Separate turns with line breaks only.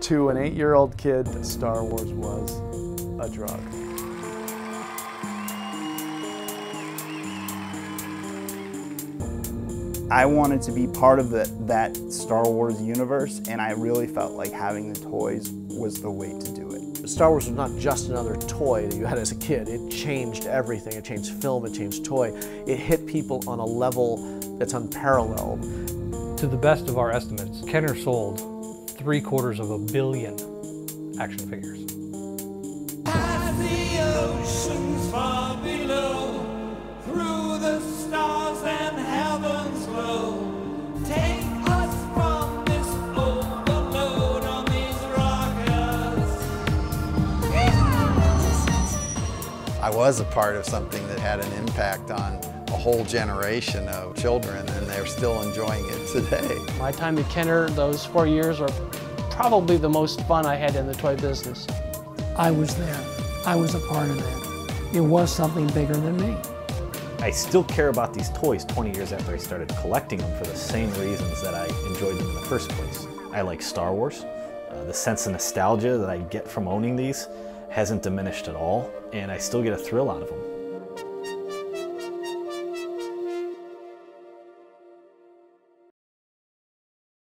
To an eight-year-old kid, Star Wars was a drug.
I wanted to be part of the, that Star Wars universe, and I really felt like having the toys was the way to do it.
Star Wars was not just another toy that you had as a kid. It changed everything. It changed film, it changed toy. It hit people on a level that's unparalleled.
To the best of our estimates, Kenner sold three quarters of a billion action figures.
I was a part of something that had an impact on a whole generation of children and they're still enjoying it today.
My time at Kenner, those four years are probably the most fun I had in the toy business.
I was there. I was a part of that. It was something bigger than me.
I still care about these toys 20 years after I started collecting them for the same reasons that I enjoyed them in the first place. I like Star Wars. Uh, the sense of nostalgia that I get from owning these hasn't diminished at all, and I still get a thrill out of them.